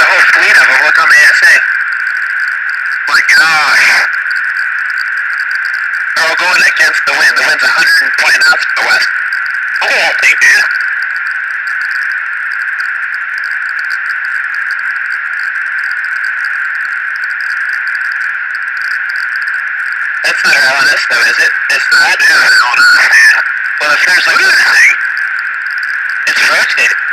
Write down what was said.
The whole fleet of them. Look on the ASA. My gosh. They're all going against the wind. The wind's 120 knots to the west. Look I think, dude. That's not LNS though, is it? It's not LNS. Well, if there's a good thing, it's rotating.